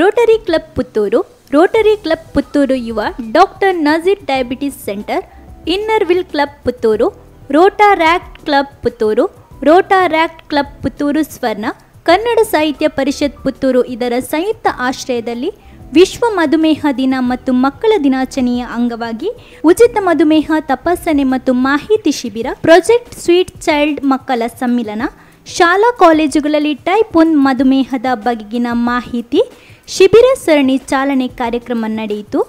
Rotary Club Puttur, Rotary Club Puttur ಯುವ doctor Nazeer diabetes centre Inner Wheel Club Puttur Rotaract Club Puttur Rotaract Club Puttur ಸ್ವರ್ಣ, ಕನ್ನಡ ಸಾಹಿತ್ಯ ಪರಿಷತ್ ಪುತ್ತೂರು ಇದರ ಸಂಯುಕ್ತ ಆಶ್ರಯದಲ್ಲಿ ವಿಶ್ವ ಮಧುಮೇಹ ದಿನ ಮತ್ತು ಮಕ್ಕಳ ದಿನಾಚರಣೆಯ ಅಂಗವಾಗಿ ಉಚಿತ ಮಧುಮೇಹ ತಪಾಸಣೆ ಮತ್ತು ಮಾಹಿತಿ ಶಿಬಿರ, ಪ್ರಾಜೆಕ್ಟ್ ಸ್ವೀಟ್ ಚೈಲ್ಡ್ ಮಕ್ಕಳ ಸಮ್ಮಿಲನ, ಶಾಲಾ ಕಾಲೇಜುಗಳಲ್ಲಿ ಟೈಪ್ ಒನ್ ಮಧುಮೇಹದ ಬಗೆಗಿನ ಮಾಹಿತಿ ಶಿಬಿರ ಸರಣಿ ಚಾಲನೆ ಕಾರ್ಯಕ್ರಮ ನಡೆಯಿತು.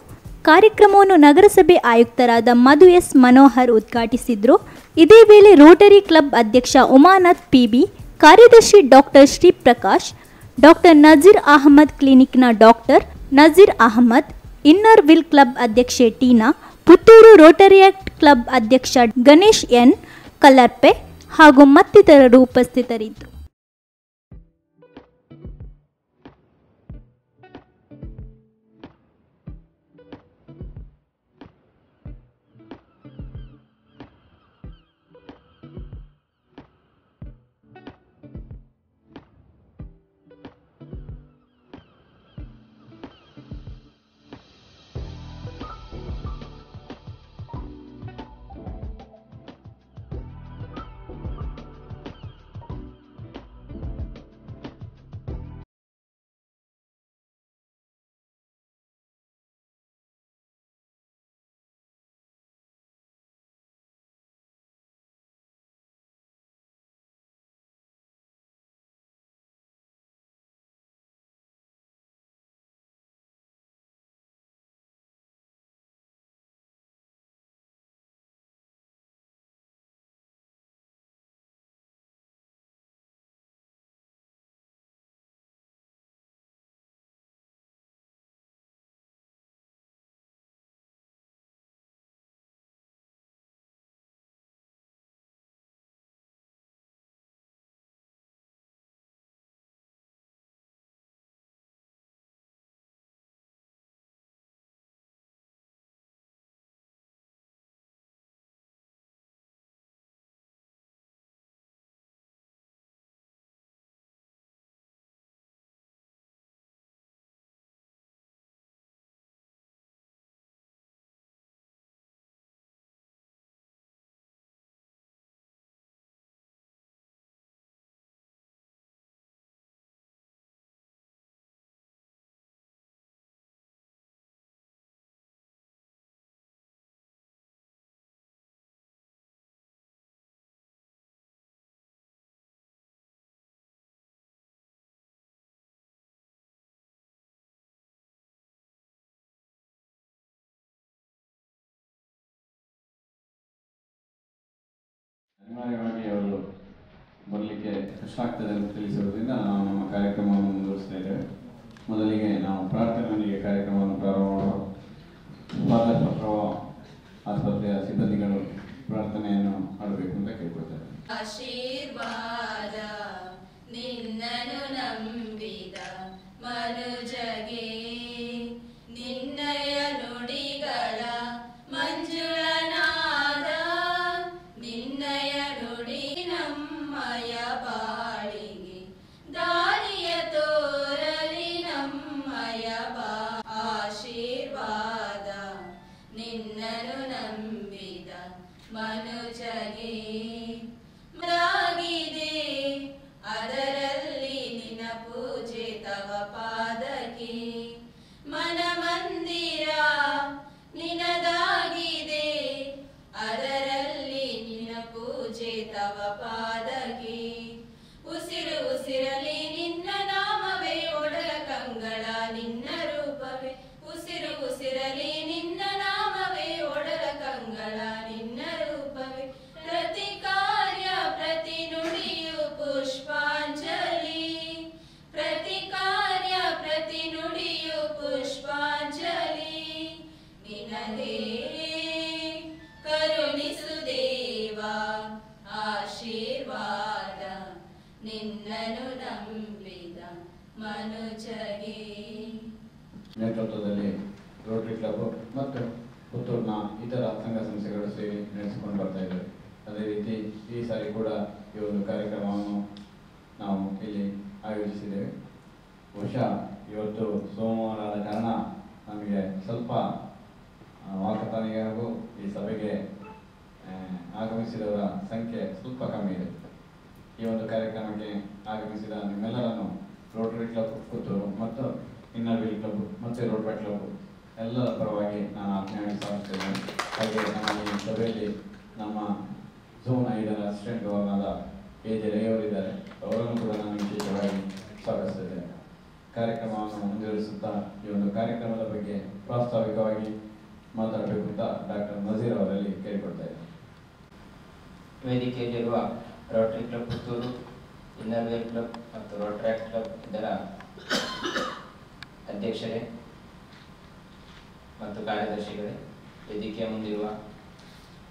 ಕಾರ್ಯಕ್ರಮವನ್ನು ನಗರಸಭೆ ಆಯುಕ್ತರಾದ ಮಧು ಎಸ್ ಮನೋಹರ್ ಉದ್ಘಾಟಿಸಿದ್ರು. ಇದೇ ವೇಳೆ ರೋಟರಿ ಕ್ಲಬ್ ಅಧ್ಯಕ್ಷ ಉಮಾನಾಥ್ ಪಿಬಿ, ಕಾರ್ಯದರ್ಶಿ doctor Shriprakash, doctor Nazeer Ahmed ಕ್ಲಿನಿಕ್ನ doctor Nazeer Ahmed, Inner Wheel Club ಅಧ್ಯಕ್ಷೆ ಟೀನಾ, ಪುತ್ತೂರು ರೋಟರಿಯಾಕ್ಟ್ ಕ್ಲಬ್ ಅಧ್ಯಕ್ಷ ಗಣೇಶ್ ಎನ್ ಕಲರ್ಪೆ ಹಾಗೂ ಮತ್ತಿತರರು ಉಪಸ್ಥಿತರಿದ್ದರು. ಅನಿವಾರ್ಯವಾಗಿ ಅವರು ಬರಲಿಕ್ಕೆ ಕಷ್ಟ ಆಗ್ತದೆ ಅಂತ ತಿಳಿಸಿರೋದ್ರಿಂದ ನಾವು ನಮ್ಮ ಕಾರ್ಯಕ್ರಮವನ್ನು ಮುಂದುವರಿಸ್ತಾ ಇದ್ದೇವೆ. ಮೊದಲಿಗೆ ನಾವು ಪ್ರಾರ್ಥನೆಯೊಂದಿಗೆ ಕಾರ್ಯಕ್ರಮವನ್ನು ಪ್ರಾರಂಭ ಫಾದರ್ ಪ್ರಭಾವ ಆಸ್ಪತ್ರೆಯ ಸಿಬ್ಬಂದಿಗಳು ಪ್ರಾರ್ಥನೆಯನ್ನು ಮಾಡಬೇಕು ಅಂತ ಕೇಳ್ಕೊಳ್ತಾರೆ. ಆಶೀರ್ವಾದ ನಿನ್ನನು ನಂಬಿದ ಮನುಜಗೆ ನೇತೃತ್ವದಲ್ಲಿ ರೋಟರಿ ಕ್ಲಬ್ ಮತ್ತು ಪುತ್ತೂರಿನ ಇತರ ಸಂಘ ಸಂಸ್ಥೆಗಳು ಸೇರಿ ನಡೆಸಿಕೊಂಡು ಬರ್ತಾ ಇದ್ದಾರೆ ಅದೇ ರೀತಿ ಈ ಸಾರಿ ಕೂಡ ಈ ಒಂದು ಕಾರ್ಯಕ್ರಮವನ್ನು ನಾವು ಇಲ್ಲಿ ಆಯೋಜಿಸಿದ್ದೇವೆ. ಬಹುಶಃ ಇವತ್ತು ಸೋಮವಾರ ಆದ ಕಾರಣ ನಮಗೆ ಸ್ವಲ್ಪ ವಾಕತಾನಿಗೆ ಹಾಗೂ ಈ ಸಭೆಗೆ ಆಗಮಿಸಿದವರ ಸಂಖ್ಯೆ ಸ್ವಲ್ಪ ಕಮ್ಮಿ ಇದೆ. ಈ ಒಂದು ಕಾರ್ಯಕ್ರಮಕ್ಕೆ ಆಗಮಿಸಿದ ನಿಮ್ಮೆಲ್ಲರನ್ನು ರೋಟರಿ ಕ್ಲಬ್ ಪುತ್ತೂರು ಮತ್ತು ಇನ್ನರ್ ವೀಲ್ ಕ್ಲಬ್ ಮತ್ತೆ ರೋಟರಿ ಕ್ಲಬ್ ಎಲ್ಲರ ಪರವಾಗಿ ನಾನು ಆಜ್ಞೆಯಾಗಿ ಸ್ವಾಗತಿಸ್ತೇನೆ ಹಾಗೆ ನಮ್ಮ ಈ ಸಭೆಯಲ್ಲಿ ನಮ್ಮ ಝೋನ್ ಐದರ ಅಸಿಸ್ಟೆಂಟ್ ಗವರ್ನರ್ ಕೆ ಜೆ ಅವರಿದ್ದಾರೆ ಅವರನ್ನು ಕೂಡ ನಾನು ವಿಶೇಷವಾಗಿ ಸ್ವಾಗತಿಸಿದ್ದೇನೆ ಕಾರ್ಯಕ್ರಮವನ್ನು ಮುಂದುವರಿಸುತ್ತಾ ಈ ಒಂದು ಕಾರ್ಯಕ್ರಮದ ಬಗ್ಗೆ ಪ್ರಾಸ್ತಾವಿಕವಾಗಿ ಮಾತಾಡಬೇಕು ಅಂತ ಡಾಕ್ಟರ್ ನಜೀರ್ ಅವರಲ್ಲಿ ಕೇಳಿಕೊಳ್ತಾ ಇದ್ದೇನೆ ವೇದಿಕೆಯಲ್ಲಿರುವ Rotary Club Puttur Inner Wheel Club ಮತ್ತು ರೋಟ್ರಾಕ್ ಕ್ಲಬ್ ಇದರ ಅಧ್ಯಕ್ಷರೇ ಮತ್ತು ಕಾರ್ಯದರ್ಶಿಗಳೇ, ವೇದಿಕೆಯ ಮುಂದಿರುವ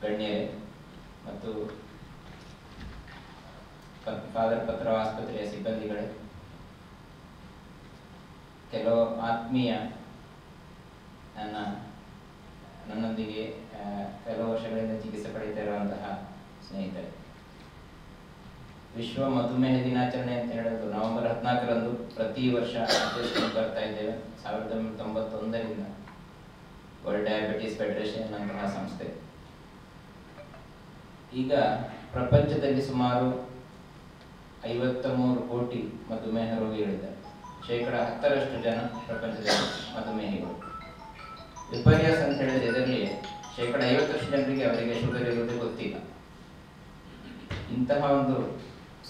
ಗಣ್ಯರೇ ಮತ್ತು ಫಾದರ್ ಪತ್ರ ಆಸ್ಪತ್ರೆಯ ಸಿಬ್ಬಂದಿಗಳೇ, ಕೆಲವು ಆತ್ಮೀಯ ನನ್ನ, ನನ್ನೊಂದಿಗೆ ಕೆಲವು ವರ್ಷಗಳಿಂದ ಚಿಕಿತ್ಸೆ ಪಡೀತಾ ಇರುವಂತಹ ಸ್ನೇಹಿತರೆ. ವಿಶ್ವ ಮಧುಮೇಹ ದಿನಾಚರಣೆ ಅಂತ ಹೇಳೋದು ನವೆಂಬರ್ ಹದಿನಾಲ್ಕರಂದು ಪ್ರತಿ ವರ್ಷ ಆಚರಿಸಿಕೊಂಡು ಬರ್ತಾ ಇದ್ದೇವೆ. ಸಾವಿರದ ಒಂಬೈನೂರ ತೊಂಬತ್ತೊಂದರಿಂದ ವರ್ಲ್ಡ್ ಡಯಾಬಿಟಿಸ್ ಫೆಡರೇಷನ್ ಅಂತಹ ಸಂಸ್ಥೆ. ಈಗ ಪ್ರಪಂಚದಲ್ಲಿ ಸುಮಾರು ಐವತ್ತ ಮೂರು ಕೋಟಿ ಮಧುಮೇಹ ರೋಗಿಗಳಿದ್ದಾರೆ. ಶೇಕಡ ಹತ್ತರಷ್ಟು ಜನ ಪ್ರಪಂಚದಲ್ಲಿ ಮಧುಮೇಹಿಗಳು. ವಿಪರ್ಯಾಸ ಅಂತ ಹೇಳಿದ್ರೆ ಇದರಲ್ಲಿ ಶೇಕಡ ಐವತ್ತರಷ್ಟು ಜನರಿಗೆ ಅವರಿಗೆ ಶುಗರ್ ಇರುವುದು ಗೊತ್ತಿಲ್ಲ. ಇಂತಹ ಒಂದು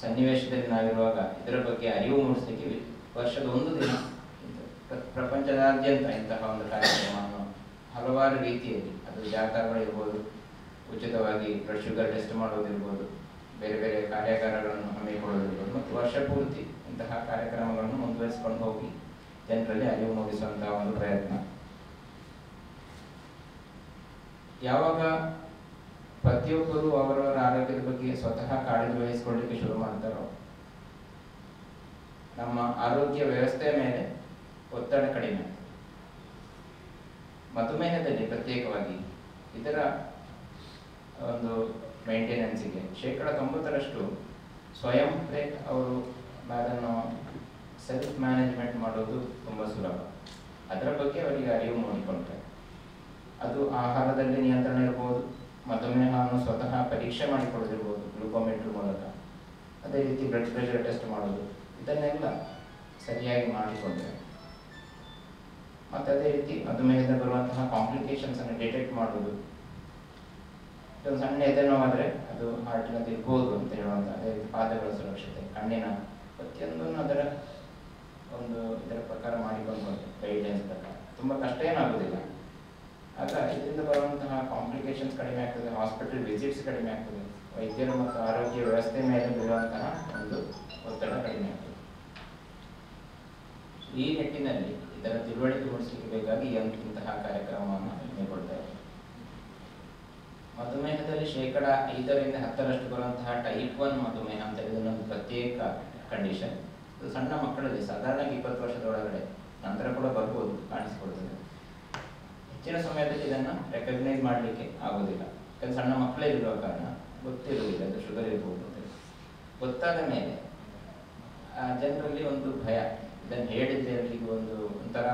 ಸನ್ನಿವೇಶದಲ್ಲಿ ನಾವಿರುವಾಗ ಇದರ ಬಗ್ಗೆ ಅರಿವು ಮೂಡಿಸಲಿಕ್ಕೆ ವರ್ಷದ ಒಂದು ದಿನ ಪ್ರ- ಪ್ರಪಂಚದಾದ್ಯಂತ ಇಂತಹ ಒಂದು ಕಾರ್ಯಕ್ರಮವನ್ನು ಹಲವಾರು ರೀತಿಯಲ್ಲಿ, ಅದು ಜಾಥಾಗಳಿರ್ಬೋದು ಉಚಿತವಾಗಿ ಬ್ಲಡ್ ಶುಗರ್ ಟೆಸ್ಟ್ ಮಾಡೋದಿರ್ಬೋದು ಬೇರೆ ಬೇರೆ ಕಾರ್ಯಾಗಾರಗಳನ್ನು ಹಮ್ಮಿಕೊಳ್ಳೋದಿರ್ಬೋದು ಮತ್ತು ವರ್ಷ ಪೂರ್ತಿ ಇಂತಹ ಕಾರ್ಯಕ್ರಮಗಳನ್ನು ಮುಂದುವರಿಸಿಕೊಂಡು ಹೋಗಿ ಜನರಲ್ಲಿ ಅರಿವು ಮೂಡಿಸುವಂತಹ ಒಂದು ಪ್ರಯತ್ನ. ಯಾವಾಗ ಪ್ರತಿಯೊಬ್ಬರು ಅವರವರ ಆರೋಗ್ಯದ ಬಗ್ಗೆ ಸ್ವತಃ ಕಾಳಜಿ ವಹಿಸ್ಕೊಳ್ಳಿಕ್ಕೆ ಶುರು ಮಾಡ್ತಾರೋ? ನಮ್ಮ ಆರೋಗ್ಯ ವ್ಯವಸ್ಥೆ ಮೇಲೆ ಒತ್ತಡ ಕಡಿಮೆ. ಮಧುಮೇಹದಲ್ಲಿ ಪ್ರತ್ಯೇಕವಾಗಿ ಇದರ ಒಂದು ಮೇಂಟೆನೆನ್ಸಿಗೆ ಶೇಕಡ ತೊಂಬತ್ತರಷ್ಟು ಸ್ವಯಂ ಅವರು ಅದನ್ನು ಸೆಲ್ಫ್ ಮ್ಯಾನೇಜ್ಮೆಂಟ್ ಮಾಡೋದು ತುಂಬ ಸುಲಭ. ಅದರ ಬಗ್ಗೆ ಅವರಿಗೆ ಅರಿವು ಮೂಡಿಕೊಳ್ತಾರೆ ಅದು ಆಹಾರದಲ್ಲಿ ನಿಯಂತ್ರಣ ಇರ್ಬೋದು. ಮಧುಮೇಹವನ್ನು ಸ್ವತಃ ಪರೀಕ್ಷೆ ಮಾಡಿಕೊಳ್ಳದಿರ್ಬೋದು ಗ್ಲೂಕೋಮೀಟರ್ ಮೂಲಕ. ಅದೇ ರೀತಿ ಬ್ಲಡ್ ಪ್ರೆಷರ್ ಟೆಸ್ಟ್ ಮಾಡೋದು, ಇದನ್ನೆಲ್ಲ ಸರಿಯಾಗಿ ಮಾಡಿಕೊಂಡ್ರೆ ಮತ್ತು ಅದೇ ರೀತಿ ಮಧುಮೇಹದಿಂದ ಬರುವಂತಹ ಕಾಂಪ್ಲಿಕೇಶನ್ಸ್ ಅನ್ನು ಡಿಟೆಕ್ಟ್ ಮಾಡೋದು ಒಂದು ಸಣ್ಣ ಎದೆನೋವಾದರೆ ಅದು ಹಾರ್ಟಿನಲ್ಲಿ ಇರ್ಬೋದು ಅಂತ ಹೇಳುವಂಥ ಅದೇ ರೀತಿ ಪಾದಗಳ ಸುರಕ್ಷತೆ, ಕಣ್ಣಿನ ಪ್ರತಿಯೊಂದನ್ನು ಅದರ ಒಂದು ಇದರ ಪ್ರಕಾರ ಮಾಡಿಕೊಂಡು ಗೈಡೆನ್ಸ್ ಪ್ರಕಾರ. ತುಂಬ ಕಷ್ಟ ಏನಾಗೋದಿಲ್ಲ ಆಗ ಇದರಿಂದ ಬರುವಂತಹ ಕಾಂಪ್ಲಿಕೇಶನ್ಸ್ ಕಡಿಮೆ ಆಗ್ತದೆ ಹಾಸ್ಪಿಟಲ್ ವಿಸಿಟ್ಸ್ ಕಡಿಮೆ ಆಗ್ತದೆ. ವೈದ್ಯರು ಮತ್ತು ಆರೋಗ್ಯ ವ್ಯವಸ್ಥೆ ಮೇಲೆ ಬೀಳುವಂತಹ ಒಂದು ಒತ್ತಡ ಕಡಿಮೆ ಆಗ್ತದೆ. ಈ ನಿಟ್ಟಿನಲ್ಲಿ ಇದರ ತಿಳುವಳಿಕೆ ಮೂಡಿಸಲಿಕ್ಕೆ ಬೇಕಾಗಿ ಇಂತಹ ಕಾರ್ಯಕ್ರಮವನ್ನು ಹಮ್ಮಿಕೊಳ್ತಾ ಇದೆ ಮಧುಮೇಹದಲ್ಲಿ ಶೇಕಡ ಐದರಿಂದ ಹತ್ತರಷ್ಟು ಬರುವಂತಹ ಟೈಪ್ ಒನ್ ಮಧುಮೇಹ ಅಂತ ಇದನ್ನೊಂದು ಪ್ರತ್ಯೇಕ ಕಂಡೀಷನ್ ಸಣ್ಣ ಮಕ್ಕಳಲ್ಲಿ ಸಾಧಾರಣ ಇಪ್ಪತ್ತು ವರ್ಷದ ಒಳಗಡೆ ನಂತರ ಕೂಡ ಬರ್ಬೋದು ಕಾಣಿಸಿಕೊಳ್ತದೆ ಹೆಚ್ಚಿನ ಸಮಯದಲ್ಲಿ ಇದನ್ನು ರೆಕಗ್ನೈಸ್ ಮಾಡಲಿಕ್ಕೆ ಆಗೋದಿಲ್ಲ. ಯಾಕಂದ್ರೆ ಸಣ್ಣ ಮಕ್ಕಳೇ ಇರುವ ಕಾರಣ ಗೊತ್ತಿರುವುದಿಲ್ಲ, ಅದು ಶುಗರ್ ಇರ್ಬೋದು ಅಂತ. ಗೊತ್ತಾದ ಮೇಲೆ ಜನರಲ್ಲಿ ಒಂದು ಭಯ. ಇದನ್ನು ಹೇಳಿದ್ರೆ ಅವರಿಗೆ ಒಂದು ಒಂಥರ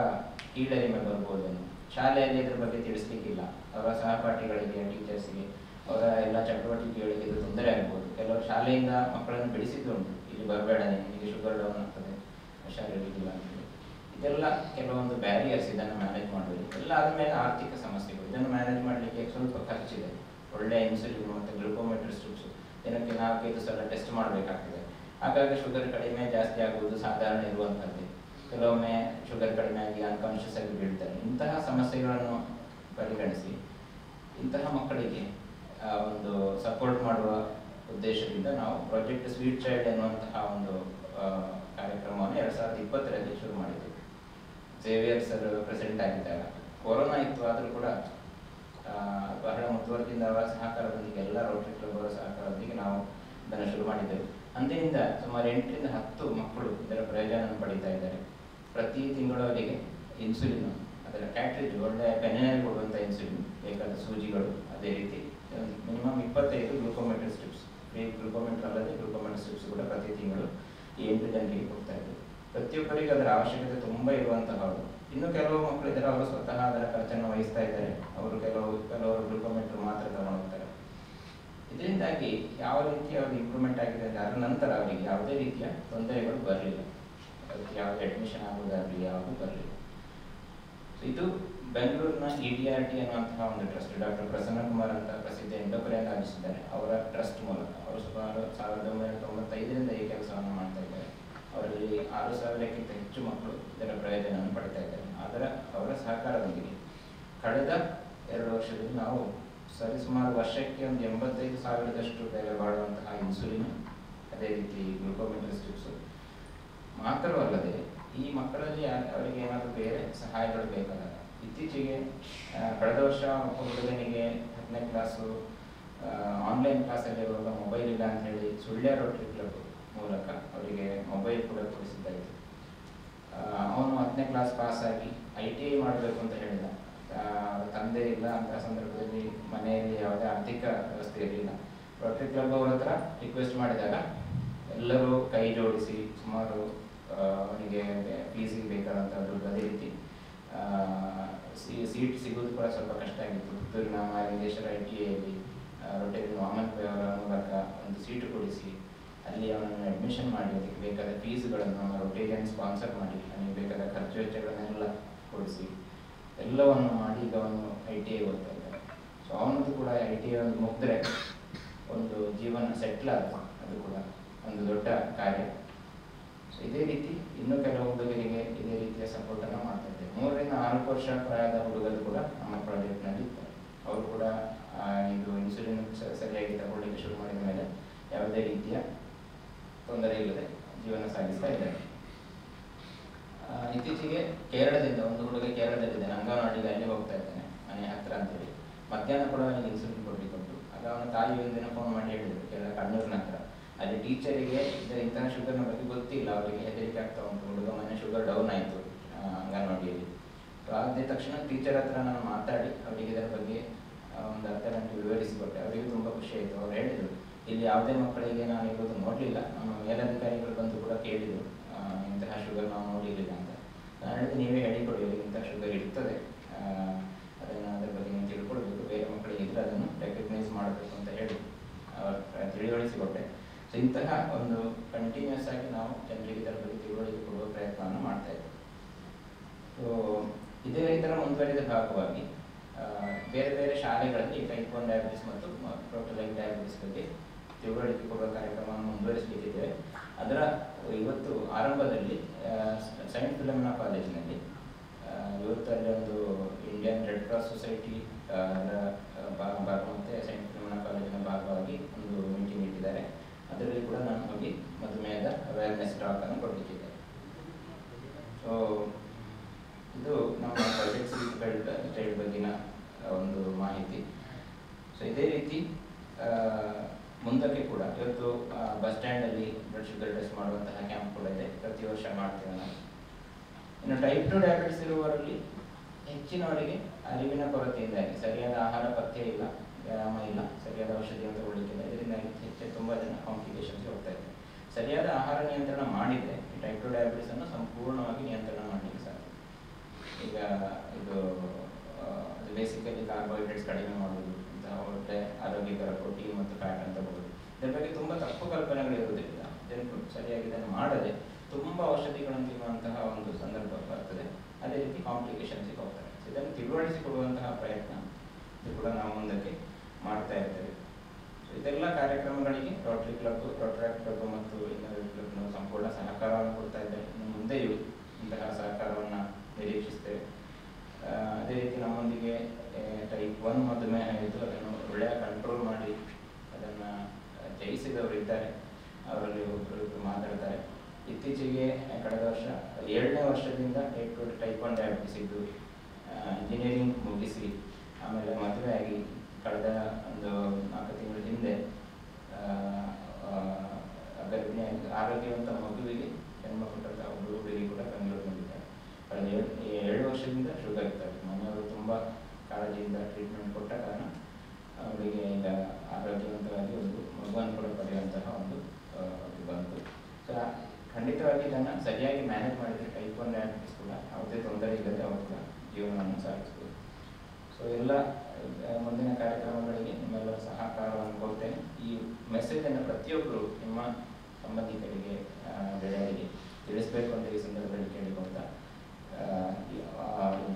ಕೀಳರಿಮೆ ಬರ್ಬೋದು ಶಾಲೆಯಲ್ಲಿ ಇದ್ರ ಬಗ್ಗೆ ತಿಳಿಸ್ಲಿಕ್ಕಿಲ್ಲ. ಅವರ ಸಹಪಾಠಿಗಳಿಗೆ ಟೀಚರ್ಸ್ಗೆ ಅವರ ಎಲ್ಲ ಚಟುವಟಿಕೆಗಳಿಗೆ ಇದು ತೊಂದರೆ ಆಗ್ಬೋದು. ಕೆಲವರು ಶಾಲೆಯಿಂದ ಮಕ್ಕಳನ್ನು ಬೆಳೆಸಿದ್ದುಂಟು ಇಲ್ಲಿ ಬರಬೇಡ, ನಿಮಗೆ ಶುಗರ್ ಡೌನ್ ಆಗ್ತದೆ. ಹುಷಾರಿರ್ಲಿಕ್ಕಿಲ್ಲ ಅಂತೇಳಿ ಇದೆಲ್ಲ ಕೆಲವೊಂದು ಬ್ಯಾರಿಯರ್ಸ್ ಇದನ್ನು ಮ್ಯಾನೇಜ್ ಮಾಡೋದು ಎಲ್ಲ ಆದಮೇಲೆ ಆರ್ಥಿಕ ಸಮಸ್ಯೆಗಳು. ಇದನ್ನು ಮ್ಯಾನೇಜ್ ಮಾಡಲಿಕ್ಕೆ ಸ್ವಲ್ಪ ಖರ್ಚಿದೆ. ಒಳ್ಳೆ ಇನ್ಸುಲಿನ್ ಮತ್ತು ಗ್ಲೂಕೋಮೀಟರ್ ಸ್ಟ್ರಿಪ್ಸ್ ದಿನಕ್ಕೆ ನಾಲ್ಕೈದು ಸಲ ಟೆಸ್ಟ್ ಮಾಡಬೇಕಾಗ್ತದೆ. ಹಾಗಾಗಿ ಶುಗರ್ ಕಡಿಮೆ ಜಾಸ್ತಿ ಆಗುವುದು ಸಾಧಾರಣ ಇರುವಂಥದ್ದು. ಕೆಲವೊಮ್ಮೆ ಶುಗರ್ ಕಡಿಮೆ ಆಗಿ ಅನ್ಕಾನ್ಷಿಯಸ್ ಆಗಿ ಬೀಳ್ತಾರೆ. ಇಂತಹ ಸಮಸ್ಯೆಗಳನ್ನು ಪರಿಗಣಿಸಿ ಇಂತಹ ಮಕ್ಕಳಿಗೆ ಒಂದು ಸಪೋರ್ಟ್ ಮಾಡುವ ಉದ್ದೇಶದಿಂದ ನಾವು ಪ್ರಾಜೆಕ್ಟ್ ಸ್ವೀಟ್ ಚೈಲ್ಡ್ ಎನ್ನುವಂತಹ ಒಂದು ಕಾರ್ಯಕ್ರಮವನ್ನು ಎರಡು ಸಾವಿರದ ಇಪ್ಪತ್ತರಲ್ಲಿ ಶುರು ಮಾಡಿದ್ವಿ. ಜೇವಿಯರ್ ಸರ್ ಪ್ರೆಸಿಡೆಂಟ್ ಆಗಿದ್ದಾಗ. ಕೊರೋನಾ ಇತ್ತು, ಆದರೂ ಕೂಡ ಬಹಳ ಮುತುವರ್ಜಿಯಿಂದ ಅವರ ಸಹಕಾರದೊಂದಿಗೆ, ಎಲ್ಲ ರೋಟರಿ ಕ್ಲಬ್ ಅವರ ಸಹಕಾರದೊಂದಿಗೆ ನಾವು ಇದನ್ನು ಶುರು ಮಾಡಿದ್ದೆವು. ಅಂದಿನಿಂದ ಸುಮಾರು ಎಂಟರಿಂದ ಹತ್ತು ಮಕ್ಕಳು ಇದರ ಪ್ರಯೋಜನವನ್ನು ಪಡೀತಾ ಇದ್ದಾರೆ. ಪ್ರತಿ ತಿಂಗಳು ಅವರಿಗೆ ಇನ್ಸುಲಿನ್, ಅದರ ಕ್ಯಾಟ್ರಿಜ್ ಒಳ್ಳೆಯ ಬೆನ್ನಿನಲ್ಲಿ ಕೊಡುವಂಥ ಇನ್ಸುಲಿನ್, ಬೇಕಾದ ಸೂಜಿಗಳು, ಅದೇ ರೀತಿ ಮಿನಿಮಮ್ ಇಪ್ಪತ್ತೈದು ಗ್ಲೂಕೋಮೀಟರ್ ಸ್ಟ್ರಿಪ್ಸ್. ಗ್ಲೂಕೋಮೀಟರ್ ಅಲ್ಲದೆ ಗ್ಲೂಕೋಮೀಟರ್ ಸ್ಟ್ರಿಪ್ಸ್ ಕೂಡ ಪ್ರತಿ ತಿಂಗಳು ಎಂಟು ಜನರಿಗೆ ಕೊಡ್ತಾ ಇದ್ದೀವಿ. ಪ್ರತಿಯೊಬ್ಬರಿಗೂ ಅದರ ಅವಶ್ಯಕತೆ ತುಂಬ ಇರುವಂತಹವರು ಇನ್ನು ಕೆಲವು ಮಕ್ಕಳು ಇದ್ದಾರೆ, ಅವರು ಸ್ವತಃ ಅದರ ಖರ್ಚನ್ನು ವಹಿಸ್ತಾ ಇದ್ದಾರೆ. ಅವರು ಕೆಲವು, ಕೆಲವರು ಗ್ಲುಕೋಮೀಟರ್ ಮಾತ್ರ ತಗೊಂಡೋಗ್ತಾರೆ. ಇದರಿಂದಾಗಿ ಯಾವ ರೀತಿ ಅವ್ರಿಗೆ ಇಂಪ್ರೂವ್ಮೆಂಟ್ ಆಗಿದೆ ಅಂದ್ರೆ ಅದರ ನಂತರ ಅವರಿಗೆ ಯಾವುದೇ ರೀತಿಯ ತೊಂದರೆಗಳು ಬರಲಿಲ್ಲ. ಅದಕ್ಕೆ ಯಾವುದೇ ಅಡ್ಮಿಷನ್ ಆಗೋದಾಗಲಿ, ಯಾವುದು ಬರಲಿಲ್ಲ. ಇದು ಬೆಂಗಳೂರಿನ ಇ ಡಿ ಆರ್ ಟಿ ಅನ್ನುವಂತಹ ಒಂದು ಟ್ರಸ್ಟ್ ಡಾಕ್ಟರ್ ಪ್ರಸನ್ನ ಕುಮಾರ್ ಅಂತ ಪ್ರಸಿದ್ಧ ಎಂಡೋಕ್ರಿಯಾಲಜಿಸ್ಟ್ ಇದ್ದಾರೆ ಅವರ ಟ್ರಸ್ಟ್ ಮೂಲಕ. ಅವರು ಸುಮಾರು ಸಾವಿರದ ಒಂಬೈನೂರ ತೊಂಬತ್ತೈದರಿಂದ ಈ ಕೆಲಸವನ್ನು ಮಾಡ್ತಾ ಇದ್ದಾರೆ. ಅವರಲ್ಲಿ ಆರು ಸಾವಿರಕ್ಕಿಂತ ಹೆಚ್ಚು ಮಕ್ಕಳು ಇದರ ಪ್ರಯೋಜನವನ್ನು ಪಡಿತಾ ಇದ್ದಾರೆ. ಅದರ ಅವರ ಸಹಕಾರದೊಂದಿಗೆ ಕಳೆದ ಎರಡು ವರ್ಷದಲ್ಲಿ ನಾವು ಸರಿಸುಮಾರು ವರ್ಷಕ್ಕೆ ಒಂದು ಎಂಬತ್ತೈದು ಸಾವಿರದಷ್ಟು ಬೆಲೆ ಬಾಳುವಂತಹ ಇನ್ಸುಲಿನ್ ಅದೇ ರೀತಿ ಗ್ಲುಕೋಮೀಟರ್ ಸ್ಟ್ರಿಪ್ಸು ಮಾತ್ರವಲ್ಲದೆ ಈ ಮಕ್ಕಳಲ್ಲಿ ಅವರಿಗೆ ಏನಾದರೂ ಬೇರೆ ಸಹಾಯಗಳು ಬೇಕಾದಾಗ ಇತ್ತೀಚೆಗೆ ಕಳೆದ ವರ್ಷ ಹುಡುಗನಿಗೆ ಹತ್ತನೇ ಕ್ಲಾಸು ಆನ್ಲೈನ್ ಕ್ಲಾಸಲ್ಲಿ ಮೊಬೈಲ್ ಇಲ್ಲ ಅಂತ ಹೇಳಿ ಸುಳ್ಯ ರೋಟರಿ ಕ್ಲಬ್ ಮೂಲಕ ಅವರಿಗೆ ಮೊಬೈಲ್ ಕೂಡ ಕೊಡಿಸಿದ್ದಾಯಿತು ಅವನು ಹತ್ತನೇ ಕ್ಲಾಸ್ ಪಾಸ್ ಆಗಿ ಐ ಟಿ ಐ ಮಾಡಬೇಕು ಅಂತ ಹೇಳಿದ. ತಂದೆ ಇಲ್ಲ ಅಂತ ಸಂದರ್ಭದಲ್ಲಿ ಮನೆಯಲ್ಲಿ ಯಾವುದೇ ಆರ್ಥಿಕ ವ್ಯವಸ್ಥೆ ಇರಲಿಲ್ಲ. ರೋಟರಿ ಕ್ಲಬ್ ಅವ್ರ ಹತ್ರ ರಿಕ್ವೆಸ್ಟ್ ಮಾಡಿದಾಗ ಎಲ್ಲರೂ ಕೈ ಜೋಡಿಸಿ ಸುಮಾರು ಅವನಿಗೆ ಫೀಸಿಗೆ ಬೇಕಾದಂಥ ದುಡ್ಡು ಅದೇ ರೀತಿ ಸೀಟ್ ಸಿಗೋದು ಕೂಡ ಸ್ವಲ್ಪ ಕಷ್ಟ ಆಗಿತ್ತು. ಪುತ್ತೂರಿನ ಮಾಲಿಂಗೇಶ್ವರ ಐ ಟಿ ಐಯಲ್ಲಿ ರೊಟೇರಿ ಪೈ ಅವರ ಮೂಲಕ ಒಂದು ಸೀಟು ಕೊಡಿಸಿ ಅಲ್ಲಿ ಅವನನ್ನು ಅಡ್ಮಿಷನ್ ಮಾಡಿ ಅದಕ್ಕೆ ಬೇಕಾದ ಫೀಸ್ಗಳನ್ನು ರೊಟೇರಿಯನ್ ಸ್ಪಾನ್ಸರ್ ಮಾಡಿ, ಅವನಿಗೆ ಬೇಕಾದ ಖರ್ಚು ವೆಚ್ಚಗಳನ್ನೆಲ್ಲ ಕೊಡಿಸಿ, ಎಲ್ಲವನ್ನು ಮಾಡಿ ಈಗ ಅವನು ಐ ಟಿ ಐ ಓದ್ತಾ ಇದ್ದಾನೆ. ಸೊ ಅವನದು ಕೂಡ ಐ ಟಿ ಐ ಒಂದು ಮುಗಿದ್ರೆ ಒಂದು ಜೀವನ ಸೆಟ್ಲ್ ಆಗುತ್ತೆ ಅದು ಕೂಡ ಒಂದು ದೊಡ್ಡ ಕಾರ್ಯ. ಸೊ ಇದೇ ರೀತಿ ಇನ್ನೂ ಕೆಲವು ಹುಡುಗರಿಗೆ ಇದೇ ರೀತಿಯ ಸಪೋರ್ಟನ್ನು ಮಾಡ್ತಾ ಇದ್ದೇವೆ ಮೂರರಿಂದ ನಾಲ್ಕು ವರ್ಷ ಪ್ರಾಯದ ಹುಡುಗರು ಕೂಡ ನಮ್ಮ ಪ್ರಾಜೆಕ್ಟ್ನಲ್ಲಿ ಇದ್ದಾರೆ. ಅವರು ಕೂಡ ಇದು ಇನ್ಸುಲಿನ್ ಸರಿಯಾಗಿ ತಗೊಳ್ಳಿಕ್ಕೆ ಶುರು ಮಾಡಿದ ಮೇಲೆ ಯಾವುದೇ ರೀತಿಯ ತೊಂದರೆ ಇಲ್ಲದೆ ಜೀವನ ಸಾಗಿಸ್ತಾ ಇದ್ದಾರೆ. ಇತ್ತೀಚೆಗೆ ಕೇರಳದಿಂದ, ಒಂದು ಹುಡುಗ ಕೇರಳದಲ್ಲಿದ್ದಾನೆ ಅಂಗನವಾಡಿಗೆ ಅಲ್ಲಿ ಹೋಗ್ತಾ ಇದ್ದಾನೆ, ಮನೆ ಹತ್ರ ಅಂತೇಳಿ. ಮಧ್ಯಾಹ್ನ ಕೂಡ ಅವನಿಗೆ ಇನ್ಸುಲಿನ್ ಕೊಡ್ಲಿಕ್ಕೆ ಉಂಟು. ಆಗ ಅವನ ತಾಯಿ ಒಂದಿನ ಫೋನ್ ಮಾಡಿ ಹೇಳಿದ್ರು, ಕೇರಳ, ಕಣ್ಣೂರಿನ ಹತ್ರ. ಅಲ್ಲಿ ಟೀಚರಿಗೆ ಇದರ ಇಂತಹ ಶುಗರ್ನ ಬಗ್ಗೆ ಗೊತ್ತಿಲ್ಲ, ಅವರಿಗೆ ಹೆದರಿಕೆ ಆಗ್ತಾ ಉಂಟು. ಹುಡುಗ ಮನೆ ಶುಗರ್ ಡೌನ್ ಆಯಿತು ಅಂಗನವಾಡಿಯಲ್ಲಿ. ಸೊ ಆದ ತಕ್ಷಣ ಟೀಚರ್ ಹತ್ರ ನಾನು ಮಾತಾಡಿ, ಅವರಿಗೆ ಇದರ ಬಗ್ಗೆ ಒಂದು ಅರ್ಥ ಗಂಟೆ ವಿವರಿಸಿಕೊಟ್ಟೆ. ಅವರಿಗೂ ತುಂಬ ಖುಷಿ ಆಯಿತು. ಅವ್ರು ಹೇಳಿದರು ಇಲ್ಲಿ ಯಾವುದೇ ಮಕ್ಕಳಿಗೆ ನಾನು ಇವತ್ತು ನೋಡಲಿಲ್ಲ. ನಮ್ಮ ಮೇಲಧಿಕಾರಿಗಳು ಬಂದು ಕೂಡ ಕೇಳಿದರು ಇಂತಹ ಶುಗರ್ ನಾವು ನೋಡಿರಲಿಲ್ಲ ಅಂತ. ನಾನು ನೀವೇ ಹೇಳಿಕೊಡಿ ಇಂತಹ ಶುಗರ್ ಇರ್ತದೆ. ಅದನ್ನು ಅದರ ಬಗ್ಗೆ ನೀವು ತಿಳ್ಕೊಳ್ಬೇಕು. ಬೇರೆ ಮಕ್ಕಳಿಗೆ ಇದ್ರೆ ಅದನ್ನು ರೆಕಗ್ನೈಸ್ ಮಾಡಬೇಕು ಅಂತ ಹೇಳಿ ತಿಳಿವಳಿಸಿಕೊಟ್ಟೆ. ಸೊ ಇಂತಹ ಒಂದು ಕಂಟಿನ್ಯೂಸ್ ಆಗಿ ನಾವು ಜನರಿಗೆ ಇದರ ಬಗ್ಗೆ ತಿಳುವಳಿಕೆ ಕೊಡುವ ಪ್ರಯತ್ನವನ್ನು ಮಾಡ್ತಾ ಇದ್ದೆವು ಸೊ ಇದೇ ಇದರ ಮುಂದುವರಿದ ಭಾಗವಾಗಿ ಬೇರೆ ಬೇರೆ ಶಾಲೆಗಳಲ್ಲಿ ಟೈಪ್ ಒನ್ ಡಯಾಬಿಟಿಸ್ ಮತ್ತು ಪ್ರೋಟೋಲೈಕ್ ಡಯಾಬಿಟಿಸ್ ಬಗ್ಗೆ ತಿಳುವಳಿಕೆ ಕೊಡುವ ಕಾರ್ಯಕ್ರಮವನ್ನು ಮುಂದುವರಿಸಲಿಕ್ಕಿದ್ದೇವೆ ಅದರ ಇವತ್ತು ಆರಂಭದಲ್ಲಿ ಸೈಂಟ್ ಫಿಲಮಿನ ಕಾಲೇಜಿನಲ್ಲಿ ಇವತ್ತಲ್ಲಿ ಒಂದು ಇಂಡಿಯನ್ ರೆಡ್ ಕ್ರಾಸ್ ಸೊಸೈಟಿ ಭಾಗ ಮತ್ತು ಸೈಂಟ್ ಫಿಲಮಿನ ಕಾಲೇಜಿನ ಭಾಗವಾಗಿ ಒಂದು ಮೀಟಿಂಗ್ ಇಟ್ಟಿದ್ದಾರೆ. ಅದರಲ್ಲಿ ಕೂಡ ನಾನು ಹೋಗಿ ಮಧುಮೇಹದ ಅವೇರ್ನೆಸ್ ಟಾಕ್ ಅನ್ನು ಕೊಡಲಿಕ್ಕಿದ್ದೆ ಸೊ ಇದು ನಮ್ಮ ಸ್ಟೇಟ್ ಬಗ್ಗಿನ ಒಂದು ಮಾಹಿತಿ. ಸೊ ಇದೇ ರೀತಿ ಮುಂದಕ್ಕೆ ಕೂಡ, ಇವತ್ತು ಬಸ್ ಸ್ಟ್ಯಾಂಡಲ್ಲಿ ಬ್ಲಡ್ ಶುಗರ್ ಟೆಸ್ಟ್ ಮಾಡುವಂತಹ ಕ್ಯಾಂಪ್ ಕೂಡ ಇದೆ. ಪ್ರತಿ ವರ್ಷ ಮಾಡ್ತೇವೆ ನಾವು ಇನ್ನು ಟೈಪ್ ಟು ಡಯಾಬಿಟಿಸ್ ಇರುವವರಲ್ಲಿ ಹೆಚ್ಚಿನವರಿಗೆ ಅರಿವಿನ ಕೊರತೆಯಿಂದಾಗಿ ಸರಿಯಾದ ಆಹಾರ ಪಥ್ಯ ಇಲ್ಲ, ವ್ಯಾಯಾಮ ಇಲ್ಲ, ಸರಿಯಾದ ಔಷಧಿಯನ್ನು ತಗೊಳ್ಳಿಕ್ಕಿಲ್ಲ ಇದರಿಂದಾಗಿ ಹೆಚ್ಚು ತುಂಬ ಜನ ಕಾಂಪ್ಲಿಕೇಶನ್ಸ್ ಹೋಗ್ತಾ ಇದೆ ಸರಿಯಾದ ಆಹಾರ ನಿಯಂತ್ರಣ ಮಾಡಿದ್ರೆ ಟೈಪ್ ಟು ಡಯಾಬಿಟಿಸ್ ಅನ್ನು ಸಂಪೂರ್ಣವಾಗಿ ನಿಯಂತ್ರಣ ಮಾಡಲಿಕ್ಕೆ ಸಾಧ್ಯ. ಈಗ, ಇದು ಬೇಸಿಕಲಿ ಕಾರ್ಬೋಹೈಡ್ರೇಟ್ಸ್ ಕಡಿಮೆ ಮಾಡೋದು ಇಂತಹ ಹೊಟ್ಟೆ ಆರೋಗ್ಯಕರ ಪ್ರೋಟೀನ್ ಮತ್ತು ಫ್ಯಾಟ್ ಅಂತ ಬರುತ್ತೆ ಇದರ ಬಗ್ಗೆ ತುಂಬಾ ತಪ್ಪು ಕಲ್ಪನೆಗಳು ಇರುವುದಿಲ್ಲ. ಜನರು ಸರಿಯಾಗಿ ಇದನ್ನು ಮಾಡದೆ ತುಂಬಾ ಔಷಧಿಗಳನ್ನು ತಿನ್ನುವಂತಹ ಒಂದು ಸಂದರ್ಭ ಬರ್ತದೆ. ಅದೇ ರೀತಿ ಕಾಂಪ್ಲಿಕೇಶನ್ ಹೋಗ್ತಾರೆ. So ಇದನ್ನು ತಿಳುವಳಿಸಿಕೊಡುವಂತಹ ಪ್ರಯತ್ನ ಇದು ಕೂಡ ನಾವು ಮುಂದಕ್ಕೆ ಮಾಡ್ತಾ ಇರ್ತೇವೆ. ಇದೆಲ್ಲ ಕಾರ್ಯಕ್ರಮಗಳಿಗೆ ರೋಟರಿ ಕ್ಲಬ್ ರೋಟರಾಕ್ಟ್ ಕ್ಲಬ್ ಮತ್ತು ಇನ್ನರ್ ಕ್ಲಬ್ನ ಸಂಪೂರ್ಣ ಸಹಕಾರವನ್ನು ಕೊಡ್ತಾ ಇದ್ದಾರೆ. ಇನ್ನು ಮುಂದೆಯೂ ಇಂತಹ ಸಹಕಾರವನ್ನು ನಿರೀಕ್ಷಿಸ್ತೇವೆ. ಅದೇ ರೀತಿ ನಮ್ಮೊಂದಿಗೆ ಟೈಪ್ ಒನ್ ಮಧುಮೇಹ ಇದ್ದು ಅದನ್ನು ಒಳ್ಳೆಯ ಕಂಟ್ರೋಲ್ ಮಾಡಿ ಅದನ್ನು ಜಯಿಸಿದವರು ಇದ್ದಾರೆ. ಅವರಲ್ಲಿ ಒಬ್ಬರು ಮಾತಾಡ್ತಾರೆ. ಇತ್ತೀಚೆಗೆ ಕಳೆದ ವರ್ಷ ಏಳನೇ ವರ್ಷದಿಂದ type two type one diabetes ಇದ್ದು ಇಂಜಿನಿಯರಿಂಗ್ ಮುಗಿಸಿ, ಆಮೇಲೆ ಮದುವೆ ಆಗಿ ಕಳೆದ ಒಂದು ನಾಲ್ಕು ತಿಂಗಳ ಹಿಂದೆ ಗರ್ಭಿಣಿಯಾಗಿ ಆರೋಗ್ಯವಂತ ಮಗುವಿಗೆ ಜನ್ಮ ಒಬ್ಬರು ಹುಡುಗಿ ಕೂಡ ಬೆಂಗಳೂರಿನಲ್ಲಿದ್ದಾರೆ ಕಳೆದ ಏಳು ಏಳು ವರ್ಷದಿಂದ ಶುಗರ್ ಇರ್ತಾರೆ ಮನೆಯವರು ತುಂಬ ಕಾಳಜಿಯಿಂದ ಟ್ರೀಟ್ಮೆಂಟ್ ಕೊಟ್ಟ ಕಾರಣ ಅವರಿಗೆ ಈಗ ಆರೋಗ್ಯವಂತವಾಗಿ ಒಂದು ಮಗುವನ್ನು ಕೂಡ ಪಡೆಯುವಂತಹ ಒಂದು ಆ, ಇದು ಬಂತು ಸೊ ಖಂಡಿತವಾಗಿ ಇದನ್ನು ಸರಿಯಾಗಿ ಮ್ಯಾನೇಜ್ ಮಾಡಿದರೆ ಟೈಪ್ ಒನ್ ಡಯಾಬಿಟಿಸ್ ಕೂಡ ಯಾವುದೇ ತೊಂದರೆ ಇಲ್ಲದೆ ಅವರು ಕೂಡ ಜೀವನವನ್ನು ಸಾಗಿಸ್ಬೋದು ಸೊ ಎಲ್ಲ ಮುಂದಿನ ಕಾರ್ಯಕ್ರಮಗಳಿಗೆ ನಿಮ್ಮೆಲ್ಲರ ಸಹಕಾರವನ್ನು ಕೊಡ್ತೇನೆ. ಈ ಮೆಸೇಜನ್ನು ಪ್ರತಿಯೊಬ್ಬರು ನಿಮ್ಮ ಸಂಬಂಧಿಕರಿಗೆ ಗೆಳೆಯರಿಗೆ ತಿಳಿಸಬೇಕು ಅಂತ ಈ ಸಂದರ್ಭದಲ್ಲಿ ಕೇಳಿಕೊಳ್ತಾ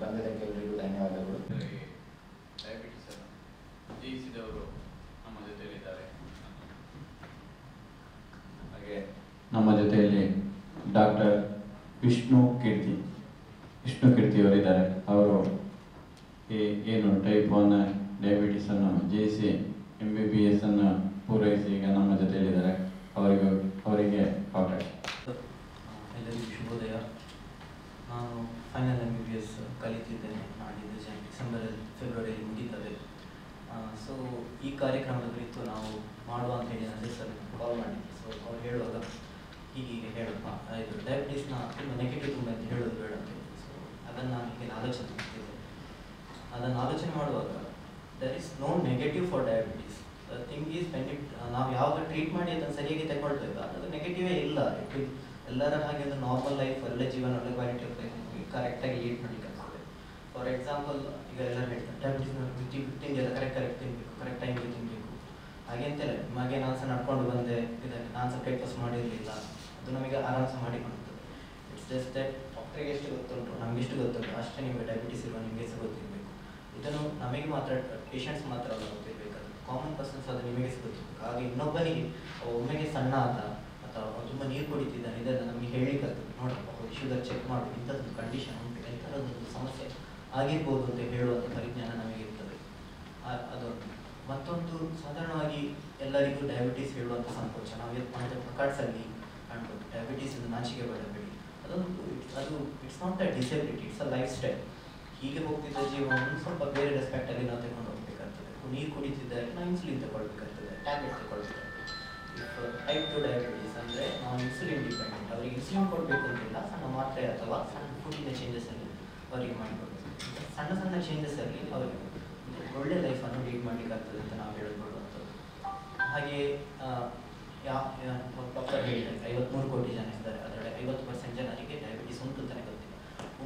ಬಂದದಕ್ಕೆ ಎಲ್ಲರಿಗೂ ಧನ್ಯವಾದಗಳು. ಅನ್ನು ನಮ್ಮ ಹಾಗೆ ನಮ್ಮ ಜೊತೆಯಲ್ಲಿ ಡಾಕ್ಟರ್ ವಿಷ್ಣು ಕೀರ್ತಿ, ವಿಷ್ಣು ಕೀರ್ತಿಯವರಿದ್ದಾರೆ ಅವರು ಏನು ಟೈಪ್ ಒನ್ ಡಯಾಬಿಟಿಸ್ ಅನ್ನು ಜಯಿಸಿ ಎಂ ಬಿ ಬಿ ಎಸ್ ಅನ್ನು ಪೂರೈಸಿ ಈಗ ನಮ್ಮ ಜೊತೆಯಲ್ಲಿದ್ದಾರೆ ಅವರಿಗೂ, ಅವರಿಗೆ ಕಾಂಟ್ಯಾಕ್ಟ್ ಎಲ್ಲರಿಗೂ ಶುಭೋದಯ. ನಾನು final M B B S ಕಲಿತಿದ್ದೇನೆ. ನಾಡಿದ್ದು ಜನ್ ಡಿಸೆಂಬರಲ್ಲಿ ಫೆಬ್ರವರಿಯಲ್ಲಿ ಸೊ ಈ ಕಾರ್ಯಕ್ರಮದ ಕುರಿತು ನಾವು ಮಾಡುವ ಅಂತ ಹೇಳಿ ಸರ್ ಕಾಲ್ ಮಾಡಿದ್ದೆ. ಸೊ ಅವ್ರು ಹೇಳುವಾಗ ಹೀಗೆ ಹೇಳಪ್ಪ. ಇದು ಡಯಾಬಿಟೀಸ್ನ ತುಂಬ ನೆಗೆಟಿವ್ ತುಂಬ ಅಂತ ಹೇಳೋದು ಬೇಡ ಅಂತ ಸೊ ಅದನ್ನು ನಾನು ಹೀಗೆ ಆಲೋಚನೆ ಮಾಡ್ತಿದ್ದೆ ಅದನ್ನು ಆಲೋಚನೆ ಮಾಡುವಾಗ there is no negative for diabetes thing is benefit ನಾವು ಯಾವಾಗ ಟ್ರೀಟ್ ಮಾಡಿ ಅದನ್ನು ಸರಿಯಾಗಿ ತಗೊಳ್ಬೇಕು ಅದು ನೆಗೆಟಿವೇ ಇಲ್ಲ. ಇಟ್ ಎಲ್ಲರ ಹಾಗೆ ಒಂದು ನಾರ್ಮಲ್ ಲೈಫ್ ಒಳ್ಳೆ ಜೀವನ, ಒಳ್ಳೆ ಕ್ವಾಲಿಟಿ ಆಫ್ ಲೈಫ್ ಕರೆಕ್ಟಾಗಿ ಲೀಡ್ ಮಾಡಲಿಕ್ಕೆ ಆಗ್ತದೆ. ಫಾರ್ ಎಕ್ಸಾಂಪಲ್ ಈಗ ಎಲ್ಲ ಹೇಳ್ತಾರೆ ಡಯಾಬಿಟೀಸ್ ಫಿಫ್ಟಿ ಫಿಫ್ಟಿ ಎಲ್ಲ ಕರೆಕ್ಟ್ ಕರೆಕ್ಟ್ ತಿನ್ನಬೇಕು ಕರೆಕ್ಟ್ ಟೈಮಿಗೆ ತಿನ್ನಬೇಕು ಹಾಗೆ ಅಂತೇಳಿ ನಿಮಗೆ ನಾನು ಸಹ ನಡ್ಕೊಂಡು ಬಂದೆ, ಇದಕ್ಕೆ ನಾನು ಸಹ ಬ್ರೇಕ್ಫಾಸ್ಟ್ ಮಾಡಿರಲಿಲ್ಲ, ಅದು ನಮಗೆ ಆರಾಮ್ಸೆ ಮಾಡಿ ಕೊಡ್ತದೆ ಇಟ್ಸ್ ಜಸ್ಟ್ ದಟ್ ಡಾಕ್ಟ್ರಿಗೆ ಎಷ್ಟು ಗೊತ್ತುಂಟು, ನಮಗೆ ಎಷ್ಟು ಗೊತ್ತುಂಟು, ಅಷ್ಟೇ ನಿಮಗೆ ಡಯಾಬಿಟೀಸ್ ಇರುವ ನಿಮಗೆ ಸಹ ಗೊತ್ತಿರಬೇಕು ಇದನ್ನು ನಮಗೆ ಮಾತ್ರ ಪೇಷಂಟ್ಸ್ ಮಾತ್ರ ಅಲ್ಲ ಗೊತ್ತಿರಬೇಕು ಅದು ಕಾಮನ್ ಪರ್ಸನ್ಸ್ ಅದು ನಿಮಗೆ ಸಿಗುತ್ತೆ ಹಾಗೆ ಇನ್ನೊಬ್ಬನಿಗೆ ಒಮ್ಮೆಗೆ ಸಣ್ಣ ಆದ, ಅಥವಾ ತುಂಬ ನೀರು ಕುಡಿತಿದ್ದಾನೆ ಇದೆಲ್ಲ ನಮಗೆ ಹೇಳಲಿಕ್ಕೆ ಆಗ್ತದೆ ನೋಡಪ್ಪ ಶುಗರ್ ಚೆಕ್ ಮಾಡು, ಇಂಥದ್ದೊಂದು ಕಂಡೀಷನ್ ಉಂಟು, ಇಂಥದ್ದೊಂದು ಸಮಸ್ಯೆ ಆಗಿರ್ಬೋದು ಅಂತ ಹೇಳುವಂಥ ಪರಿಜ್ಞಾನ ನಮಗೆ ಇರ್ತದೆ. ಅದೊಂದು. ಮತ್ತೊಂದು, ಸಾಧಾರಣವಾಗಿ ಎಲ್ಲರಿಗೂ ಡಯಾಬಿಟೀಸ್ ಹೇಳುವಂಥ ಸಂಕೋಚ. ನಾವು ಮಾಡಿದ ಕಾರ್ಡ್ಸಲ್ಲಿ ಕಾಣ್ಬೋದು. ಡಯಾಬಿಟೀಸ್ ಇಂದ ನಾಚಿಕೆ ಪಡಬೇಡಿ ಅದೊಂದು, ಅದು it's not a disability it's a lifestyle ಹೀಗೆ ಹೋಗ್ತಿದ್ದ ಜೀವನವನ್ನು ಸ್ವಲ್ಪ ಬೇರೆ ರೆಸ್ಪೆಕ್ಟಲ್ಲಿ ನಾವು ತಗೊಂಡು ಹೋಗ್ಬೇಕಾಗ್ತದೆ. ನೀರು ಕುಡಿತಿದ್ದರೆ ನಾವು ಇನ್ಸುಲಿನ್ ತಗೊಳ್ಬೇಕಾಗ್ತದೆ ಟ್ಯಾಬ್ಲೆಟ್ ತಗೊಳ್ಬೇಕಾಗ್ತದೆ. ಟೈಪ್ ಟು ಡಯಾಬಿಟೀಸ್ ಅಂದರೆ ನಾವು ಇನ್ಸುಲಿನ್ ಡಿಪೆಂಡೆಂಟ್ ಅವರಿಗೆ ಇನ್ಸುಲಿನ್ ಕೊಡಬೇಕು ಅಂತಿಲ್ಲ, ಸಣ್ಣ ಮಾತ್ರೆ ಅಥವಾ ಸಣ್ಣ ಫುಡ್ಡಿನ ಚೇಂಜಸಲ್ಲಿ ಅವರಿಗೆ ಮಾಡಿಕೊಡ್ಬೇಕು. ಸಣ್ಣ ಸಣ್ಣ ಚೇಂಜಸಲ್ಲಿ ಅವರಿಗೆ ಒಳ್ಳೆ ಲೈಫನ್ನು ಲೀಡ್ ಮಾಡ್ಲಿಕ್ಕೆ ಆಗ್ತದೆ ಅಂತ ನಾವು ಹೇಳ್ಕೊಳ್ಳುವಂಥದ್ದು. ಹಾಗೆ ಡಾಕ್ಟರ್ ಹೇಳಿದ್ದಾರೆ, ಐವತ್ಮೂರು ಕೋಟಿ ಜನ ಇದ್ದಾರೆ. ಅದರಲ್ಲಿ ಐವತ್ತು ಪರ್ಸೆಂಟ್ ಜನರಿಗೆ ಡಯಾಬಿಟಿಸ್ ಉಂಟು ಅಂತಲೇ ಗೊತ್ತಿಲ್ಲ.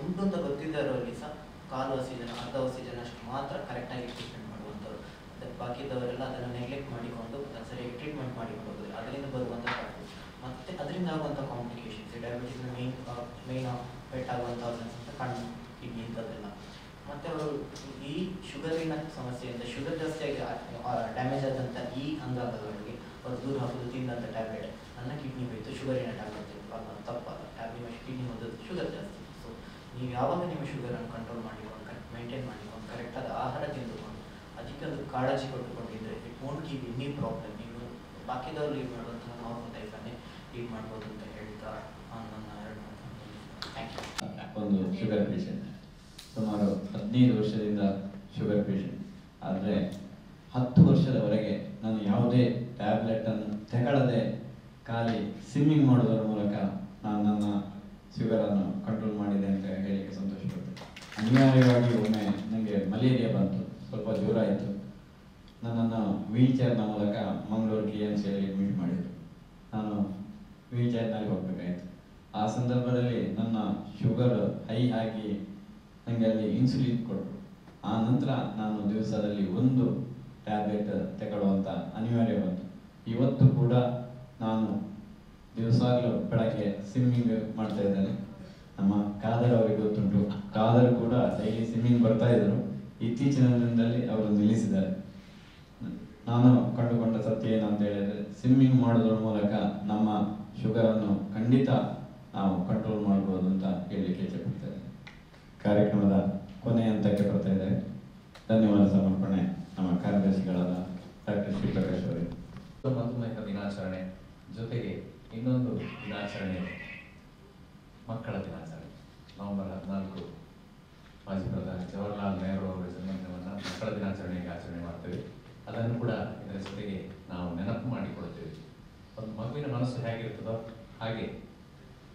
ಉಂಟು ಅಂತ ಗೊತ್ತಿದ್ದವರಲ್ಲಿ ಸಹ ಕಾಲು ಹಸಿ ಜನ ಅರ್ಧ ಹಸಿ ಅಷ್ಟು ಮಾತ್ರ ಕರೆಕ್ಟಾಗಿ ಟ್ರೀಟ್ಮೆಂಟ್ ಮಾಡುವಂಥವ್ರು. ಬಾಕಿದವರೆಲ್ಲ ಅದನ್ನು ನೆಗ್ಲೆಕ್ಟ್ ಮಾಡಿಕೊಂಡು ಸರಿಯಾಗಿ ಟ್ರೀಟ್ಮೆಂಟ್ ಮಾಡಿಕೊಂಡು ಅದರಿಂದ ಬರುವಂಥ ಪ್ರಾಬ್ಲಮ್ ಮತ್ತು ಅದರಿಂದ ಆಗುವಂಥ ಕಾಂಪ್ಲಿಕೇಶನ್ಸ್ ಡಯಾಬಿಟೀಸ್ನ ಮೇನ್ ಮೇನ್ ಪೆಟ್ಟಾಗುವಂಥ ಅಂತ ಕಣ್ಣು, ಕಿಡ್ನಿ ಇಂಥದ್ದೆಲ್ಲ. ಮತ್ತು ಅವರು ಈ ಶುಗರಿನ ಸಮಸ್ಯೆಯಿಂದ ಶುಗರ್ ಜಾಸ್ತಿಯಾಗಿ ಡ್ಯಾಮೇಜ್ ಆದಂಥ ಈ ಅಂಗಾಂಗಗಳಿಗೆ ಅವರು ದೂರ ಹಾಕೋದು ತಿಂದಂಥ ಟ್ಯಾಬ್ಲೆಟ್ ನನ್ನ ಕಿಡ್ನಿ ಹೋಯಿತು, ಶುಗರಿನ ಟ್ಯಾಬ್ಲೆಟ್ ತಪ್ಪಲ್ಲ ಟ್ಯಾಬ್ಲೆಟ್ ಕಿಡ್ನಿ ಹೋದದ್ದು ಶುಗರ್ ಜಾಸ್ತಿ. ನೀವು ಯಾವಾಗ ನಿಮ್ಮ ಶುಗರನ್ನು ಕಂಟ್ರೋಲ್ ಮಾಡಿಕೊಂಡು ಮೇಂಟೈನ್ ಮಾಡಿಕೊಂಡು ಕರೆಕ್ಟಾದ ಆಹಾರ ತಿಂದುಕೊಂಡು ಅದಕ್ಕೆ ಒಂದು ಕಾಳಜಿ ಕೊಟ್ಟುಕೊಂಡಿದ್ದರೆ it won't give any problem ನೀವು ಬಾಕಿದವ್ರು ಲೀಡ್ ಮಾಡುವಂತಹ ನಾರ್ಮಲ್ ಟೈಪನ್ನೇ ಲೀಡ್ ಮಾಡ್ಬೋದು ಅಂತ ಹೇಳ್ತಾ ನಾನು ನನ್ನ ಎರಡು ಥ್ಯಾಂಕ್ ಒಂದು ಶುಗರ್ ಪೇಷಂಟ್ ಸುಮಾರು ಹದಿನೈದು ವರ್ಷದಿಂದ ಶುಗರ್ ಪೇಷಂಟ್ ಆದರೆ ಹತ್ತು ವರ್ಷದವರೆಗೆ ನಾನು ಯಾವುದೇ ಟ್ಯಾಬ್ಲೆಟನ್ನು ತಗೊಳ್ಳದೆ ಖಾಲಿ ಸ್ವಿಮ್ಮಿಂಗ್ ಮಾಡೋದರ ಮೂಲಕ ನಾನು ನನ್ನ ಶುಗರನ್ನು ಕಂಟ್ರೋಲ್ ಮಾಡಿದೆ ಅಂತ ಹೇಳಲಿಕ್ಕೆ ಸಂತೋಷ ಪಡ್ತೇನೆ ಅನಿವಾರ್ಯವಾಗಿ ಒಮ್ಮೆ ನನಗೆ ಮಲೇರಿಯಾ ಬಂತು. ಸ್ವಲ್ಪ ಜ್ವರ ಆಯಿತು ನನ್ನನ್ನು ವೀಲ್ ಚೇರ್ನ ಮೂಲಕ ಮಂಗಳೂರು ಕೆ ಎಂ ಸಿಯಲ್ಲಿ ಅಡ್ಮಿಟ್ ಮಾಡಿದರು. ನಾನು ವೀಲ್ ಚೇರ್ನಲ್ಲಿ ಹೋಗಬೇಕಾಯಿತು. ಆ ಸಂದರ್ಭದಲ್ಲಿ ನನ್ನ ಶುಗರ್ ಹೈ ಆಗಿ ನನಗೆ ಅಲ್ಲಿ ಇನ್ಸುಲಿನ್ ಕೊಟ್ಟರು ಆ ನಂತರ ನಾನು ದಿವಸದಲ್ಲಿ ಒಂದು ಟ್ಯಾಬ್ಲೆಟ್ ತಗೊಳ್ಳುವಂಥ ಅನಿವಾರ್ಯ ಬಂತು. ಇವತ್ತು ಕೂಡ ನಾನು ದಿವಸಾಗಲೂ ಬೆಳಗ್ಗೆ ಸ್ವಿಮ್ಮಿಂಗ್ ಮಾಡ್ತಾ ಇದ್ದಾನೆ. ನಮ್ಮ ಕಾದರ್ ಅವರಿಗೆ ಗೊತ್ತುಂಟು. ಕಾದರ್ ಕೂಡ ಡೈಲಿ ಸ್ವಿಮ್ಮಿಂಗ್ ಬರ್ತಾ ಇದ್ರು ಇತ್ತೀಚಿನ ದಿನದಲ್ಲಿ ಅವರು ನಿಲ್ಲಿಸಿದ್ದಾರೆ. ನಾನು ಕಂಡುಕೊಂಡ ಸತ್ಯ ಏನಂತ ಹೇಳಿದ್ರೆ ಸ್ವಿಮ್ಮಿಂಗ್ ಮಾಡೋದ್ರ ಮೂಲಕ ನಮ್ಮ ಶುಗರನ್ನು ಖಂಡಿತ ನಾವು ಕಂಟ್ರೋಲ್ ಮಾಡ್ಬೋದು ಅಂತ ಹೇಳಲಿಕ್ಕೆ ಇಚ್ಛೆಪಡ್ತೇನೆ. ಕಾರ್ಯಕ್ರಮದ ಕೊನೆ ಹಂತಕ್ಕೆ ಬರ್ತಾ ಇದ್ದಾರೆ. ಧನ್ಯವಾದ ಸಮರ್ಪಣೆ ನಮ್ಮ ಕಾರ್ಯದರ್ಶಿಗಳಾದ ಡಾಕ್ಟರ್ ಶ್ರೀಪ್ರಕಾಶ್ ಅವರಿಗೆ. ಮಧುಮೇಹ ದಿನಾಚರಣೆ ಜೊತೆಗೆ ಇನ್ನೊಂದು ದಿನಾಚರಣೆ ಮಕ್ಕಳ ದಿನಾಚರಣೆ, ನವೆಂಬರ್ ಹದಿನಾಲ್ಕು. ಮಾಜಿ ಪ್ರಧಾನಿ ಜವಾಹರ್ಲಾಲ್ ನೆಹರು ಅವರ ಜನ್ಮದಿನವನ್ನು ಮಕ್ಕಳ ದಿನಾಚರಣೆಗೆ ಆಚರಣೆ ಮಾಡ್ತೇವೆ. ಅದನ್ನು ಕೂಡ ಇದರ ಜೊತೆಗೆ ನಾವು ನೆನಪು ಮಾಡಿಕೊಳ್ತೇವೆ ಒಂದು ಮಗುವಿನ ಮನಸ್ಸು ಹೇಗಿರ್ತದೋ ಹಾಗೆ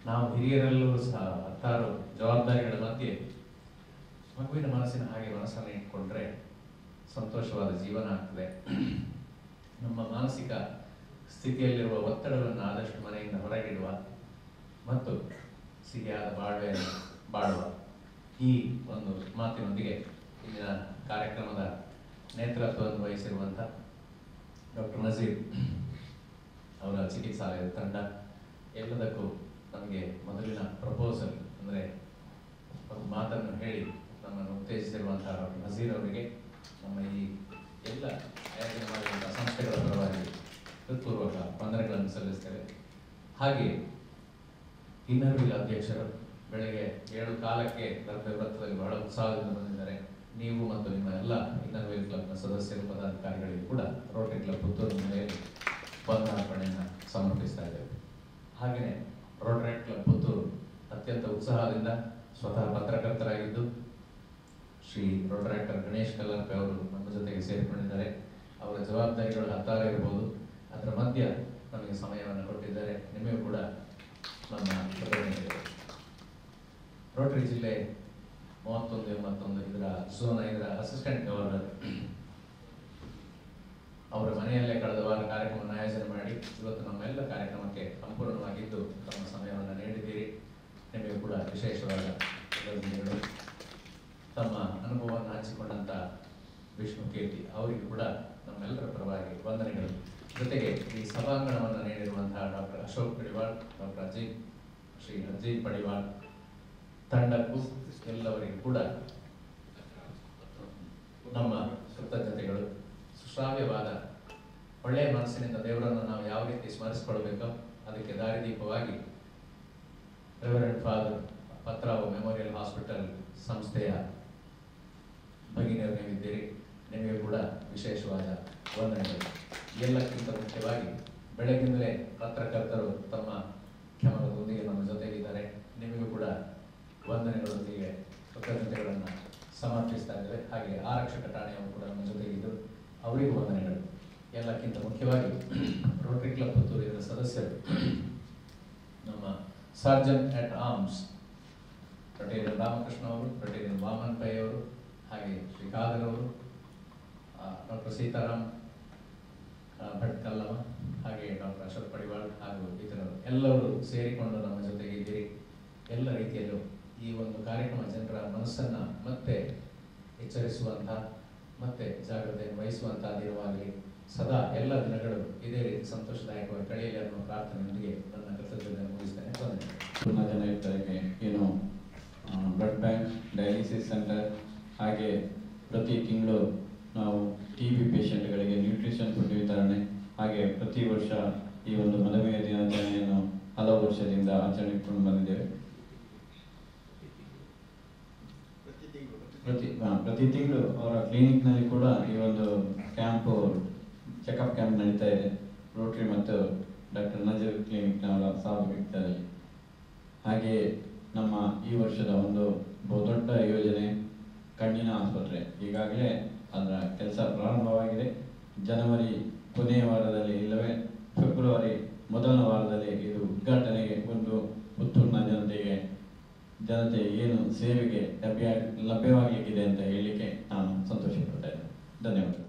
ನಾವು ಹಿರಿಯರೆಲ್ಲರೂ ಸಹ ಹತ್ತಾರು ಜವಾಬ್ದಾರಿಗಳ ಮಧ್ಯೆ ಮಗುವಿನ ಮನಸ್ಸಿನ ಹಾಗೆ ಮನಸ್ಸನ್ನು ಇಟ್ಕೊಂಡ್ರೆ ಸಂತೋಷವಾದ ಜೀವನ ಆಗ್ತದೆ. ನಮ್ಮ ಮಾನಸಿಕ ಸ್ಥಿತಿಯಲ್ಲಿರುವ ಒತ್ತಡವನ್ನು ಆದಷ್ಟು ಮನೆಯಿಂದ ಹೊರಗಿಡುವ ಮತ್ತು ಸಿಹಿಯಾದ ಬಾಳ್ವೆಯನ್ನು ಬಾಳುವ ಈ ಒಂದು ಮಾತಿನೊಂದಿಗೆ ಇಂದಿನ ಕಾರ್ಯಕ್ರಮದ ನೇತೃತ್ವವನ್ನು ವಹಿಸಿರುವಂಥ ಡಾಕ್ಟರ್ ನಜೀರ್ ಅವರ ಚಿಕಿತ್ಸಾಲಯದ ತಂಡ ಎಲ್ಲದಕ್ಕೂ ನಮಗೆ ಮೊದಲಿನ ಪ್ರಪೋಸಲ್ ಅಂದರೆ ಒಂದು ಮಾತನ್ನು ಹೇಳಿ ನಮ್ಮನ್ನು ಉತ್ತೇಜಿಸಿರುವಂತಹ ಡಾಕ್ಟರ್ ನಜೀರ್ ಅವರಿಗೆ ನಮ್ಮ ಈ ಎಲ್ಲ ಆಯೋಜನೆ ಮಾಡಿರುವಂಥ ಸಂಸ್ಥೆಗಳ ಪರವಾಗಿ ಹೃತ್ಪೂರ್ವಕ ವಂದನೆಗಳನ್ನು ಸಲ್ಲಿಸ್ತೇವೆ ಹಾಗೆ ಇನ್ನರ್ವಿಲ್ ಅಧ್ಯಕ್ಷರು ಬೆಳಗ್ಗೆ ಏಳು ಕಾಲಕ್ಕೆ ಕರ್ತವ್ಯ ವೃತ್ತದಲ್ಲಿ ಬಹಳ ಉತ್ಸಾಹದಿಂದ ಬಂದಿದ್ದಾರೆ. ನೀವು ಮತ್ತು ನಿಮ್ಮ ಎಲ್ಲ ಇನ್ನರ್ವಿಲ್ ಕ್ಲಬ್ನ ಸದಸ್ಯರು, ಪದಾಧಿಕಾರಿಗಳಿಗೂ ಕೂಡ ರೋಟರಿ ಕ್ಲಬ್ ಪುತ್ತೂರು ಮನೆಯಲ್ಲಿ ಪದಾರ್ಪಣೆಯನ್ನು ಸಮರ್ಪಿಸ್ತಾ ಇದ್ದೇವೆ. ಹಾಗೆಯೇ ರೋಟರಿ ಕ್ಲಬ್ ಪುತ್ತೂರು ಅತ್ಯಂತ ಉತ್ಸಾಹದಿಂದ ಸ್ವತಃ ಪತ್ರಕರ್ತರಾಗಿದ್ದು, ಶ್ರೀ ರೋಟರಾಕ್ಟರ್ ಗಣೇಶ್ ಕಲ್ಲರ್ಪೆ ಅವರು ನಮ್ಮ ಜೊತೆಗೆ ಸೇರಿಕೊಂಡಿದ್ದಾರೆ. ಅವರ ಜವಾಬ್ದಾರಿಗಳು ಹತ್ತಾರು ಇರಬಹುದು ಅದರ ಮಧ್ಯ ನಮಗೆ ಸಮಯವನ್ನು ಕೊಟ್ಟಿದ್ದಾರೆ. ನಿಮಗೂ ಕೂಡ ನಮ್ಮ ರೋಟರಿ ಜಿಲ್ಲೆ ಮೂವತ್ತೊಂದು ಎಂಬತ್ತೊಂದು ಇದರ ಸೋನ ಇದರ ಅಸಿಸ್ಟೆಂಟ್ ಗವರ್ನರ್ ಅವರ ಮನೆಯಲ್ಲೇ ಕಳೆದ ವಾರ ಕಾರ್ಯಕ್ರಮವನ್ನು ಆಯೋಜನೆ ಮಾಡಿ ಇವತ್ತು ನಮ್ಮೆಲ್ಲ ಕಾರ್ಯಕ್ರಮಕ್ಕೆ ಸಂಪೂರ್ಣವಾಗಿದ್ದು ತಮ್ಮ ಸಮಯವನ್ನು ನೀಡಿದ್ದೀರಿ. ನಿಮಗೆ ಕೂಡ ವಿಶೇಷವಾದ ತಮ್ಮ ಅನುಭವವನ್ನು ಹಂಚಿಕೊಂಡಂತ ವಿಷ್ಣು ಕೀರ್ತಿ ಅವರಿಗೂ ಕೂಡ ನಮ್ಮೆಲ್ಲರ ಪರವಾಗಿ ವಂದನೆಗಳು. ಜೊತೆಗೆ ಈ ಸಭಾಂಗಣವನ್ನು ನೀಡಿರುವಂತಹ ಡಾಕ್ಟರ್ ಅಶೋಕ್ ಪಡಿವಾಳ್ ಡಾಕ್ಟರ್ ಅಜಯ್ ಶ್ರೀ ಅಜಯ್ ಪಡಿವಾಳ್ ತಂಡಕ್ಕೂ ಎಲ್ಲವರಿಗೂ ಕೂಡ ನಮ್ಮ ಕೃತಜ್ಞತೆಗಳು. ಸುಶ್ರಾವ್ಯವಾದ ಒಳ್ಳೆಯ ಮನಸ್ಸಿನಿಂದ ದೇವರನ್ನು ನಾವು ಯಾವ ರೀತಿ ಸ್ಮರಿಸಿಕೊಳ್ಬೇಕೋ ಅದಕ್ಕೆ ದಾರಿದೀಪವಾಗಿ reverend father Patrao memorial hospital ಸಂಸ್ಥೆಯ ಭಗಿನಿಯರು ನೀವಿದ್ದೀರಿ ನಿಮಗೆ ಕೂಡ ವಿಶೇಷವಾದ ವಂದನೆಗಳು. ಎಲ್ಲಕ್ಕಿಂತ ಮುಖ್ಯವಾಗಿ ಬೆಳಗಿಂದಲೇ ಪತ್ರಕರ್ತರು ತಮ್ಮ ಕ್ಯಾಮರಾದೊಂದಿಗೆ ನಮ್ಮ ಜೊತೆಗಿದ್ದಾರೆ. ನಿಮಗೂ ಕೂಡ ವಂದನೆಗಳೊಂದಿಗೆ ಕೃತಜ್ಞತೆಗಳನ್ನು ಸಮರ್ಪಿಸ್ತಾ ಇದ್ದೇವೆ. ಹಾಗೆ ಆರಕ್ಷಕ ಠಾಣೆಯವರು ಕೂಡ ನಮ್ಮ ಜೊತೆಗಿದ್ದು ಅವರಿಗೂ ವಂದನೆಗಳು. ಎಲ್ಲಕ್ಕಿಂತ ಮುಖ್ಯವಾಗಿ ರೋಟರಿ ಕ್ಲಬ್ ಪುತ್ತೂರು ಇದರ ಸದಸ್ಯರು ನಮ್ಮ surgeon at arms Rotarian Ramakrishna ಅವರು ಪ್ರಟೇರಿಯನ್ ವಾಮನ್ ಪೈ ಅವರು, ಹಾಗೆ ಶ್ರೀ ಅವರು ಡಾಕ್ಟರ್ ಸೀತಾರಾಮ್ ಭಟ್ಕಲ್ಲವ ಹಾಗೆ ಡಾಕ್ಟರ್ ಅಶೋಕ್ ಪಡಿವಾಳ್ ಹಾಗೂ ಇತರರು ಎಲ್ಲರೂ ಸೇರಿಕೊಂಡು ನಮ್ಮ ಜೊತೆಗೆ ಇದ್ದೀರಿ. ಎಲ್ಲ ರೀತಿಯಲ್ಲೂ ಈ ಒಂದು ಕಾರ್ಯಕ್ರಮ ಜನರ ಮನಸ್ಸನ್ನು ಮತ್ತೆ ಎಚ್ಚರಿಸುವಂತಹ ಮತ್ತೆ ಜಾಗ್ರತೆ ವಹಿಸುವಂತಹ ದಿನವಾಗಲಿ ಸದಾ ಎಲ್ಲ ದಿನಗಳು ಇದೇ ರೀತಿ ಸಂತೋಷದಾಯಕವಾಗಿ ಕಳೆಯಲಿ ಅನ್ನೋ ಪ್ರಾರ್ಥನೆಯೊಂದಿಗೆ ನನ್ನ ಕೃತಜ್ಞತೆ ಮುಗಿಸ್ತೇನೆ. ತುಂಬ ಜನ ಇರ್ತಾರೆ ಏನು ಬ್ಲಡ್ ಬ್ಯಾಂಕ್ ಡಯಾಲಿಸಿಸ್ ಸೆಂಟರ್ ಹಾಗೆ ಪ್ರತಿ ತಿಂಗಳು ನಾವು ಟಿ ಬಿ ಪೇಷಂಟ್ಗಳಿಗೆ ನ್ಯೂಟ್ರಿಷನ್ ಫುಡ್ ವಿತರಣೆ ಹಾಗೆ ಪ್ರತಿ ವರ್ಷ ಈ ಒಂದು ಮಧುಮೇಹ ದಿನಾಚರಣೆಯನ್ನು ಹಲವು ವರ್ಷದಿಂದ ಆಚರಣೆ ಕೊಂಡು ಬಂದಿದ್ದೇವೆ. ಪ್ರತಿ ಪ್ರತಿ ತಿಂಗಳು ಅವರ ಕ್ಲಿನಿಕ್ನಲ್ಲಿ ಕೂಡ ಈ ಒಂದು ಕ್ಯಾಂಪ್ ಚೆಕಪ್ ಕ್ಯಾಂಪ್ ನಡೀತಾ ಇದೆ. ರೋಟ್ರಿ ಮತ್ತು ಡಾಕ್ಟರ್ ನಜೀರ್ ಕ್ಲಿನಿಕ್ನವರ ಸಹಭಾಗಿತ್ವದಲ್ಲಿ ಹಾಗೆ ನಮ್ಮ ಈ ವರ್ಷದ ಒಂದು ಬಹುದೊಡ್ಡ ಯೋಜನೆ ಕಣ್ಣಿನ ಆಸ್ಪತ್ರೆ. ಈಗಾಗಲೇ ಅದರ ಕೆಲಸ ಪ್ರಾರಂಭವಾಗಿದೆ. ಜನವರಿ ಕೊನೆಯ ವಾರದಲ್ಲಿ ಇಲ್ಲವೇ, ಫೆಬ್ರವರಿ ಮೊದಲ ವಾರದಲ್ಲಿ ಇದು ಉದ್ಘಾಟನೆಗೆ ಒಂದು ಪುತ್ತೂರಿನ ಜನತೆಗೆ, ಜನತೆ ಏನು ಸೇವೆಗೆ ಲಭ್ಯ ಲಭ್ಯವಾಗಲಿಕ್ಕಿದೆ ಅಂತ ಹೇಳಲಿಕ್ಕೆ ನಾನು ಸಂತೋಷಪಟ್ಟೆ ಇದ್ದೇನೆ ಧನ್ಯವಾದ